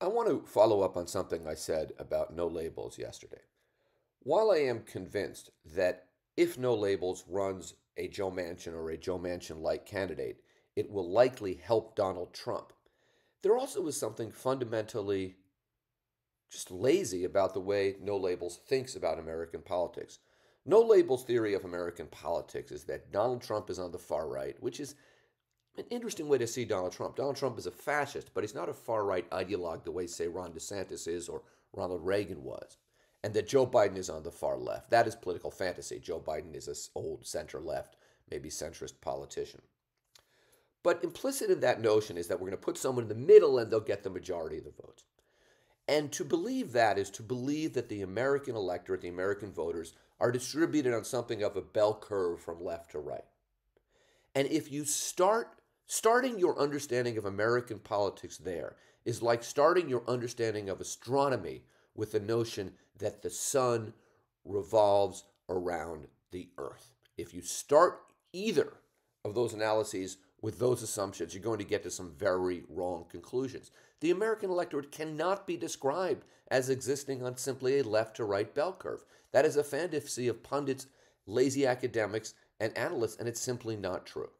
I want to follow up on something I said about no labels yesterday. While I am convinced that if no labels runs a Joe Manchin or a Joe Manchin like candidate, it will likely help Donald Trump, there also is something fundamentally just lazy about the way No Labels thinks about American politics. No Labels' theory of American politics is that Donald Trump is on the far right, which is an interesting way to see Donald Trump. Donald Trump is a fascist, but he's not a far right ideologue the way, say, Ron DeSantis is or Ronald Reagan was. And that Joe Biden is on the far left. That is political fantasy. Joe Biden is an old center left, maybe centrist politician. But implicit in that notion is that we're going to put someone in the middle and they'll get the majority of the votes. And to believe that is to believe that the American electorate, the American voters, are distributed on something of a bell curve from left to right. And if you start starting your understanding of American politics there is like starting your understanding of astronomy with the notion that the sun revolves around the earth. If you start either of those analyses with those assumptions, you're going to get to some very wrong conclusions. The American electorate cannot be described as existing on simply a left to right bell curve. That is a fantasy of pundits, lazy academics, and analysts, and it's simply not true.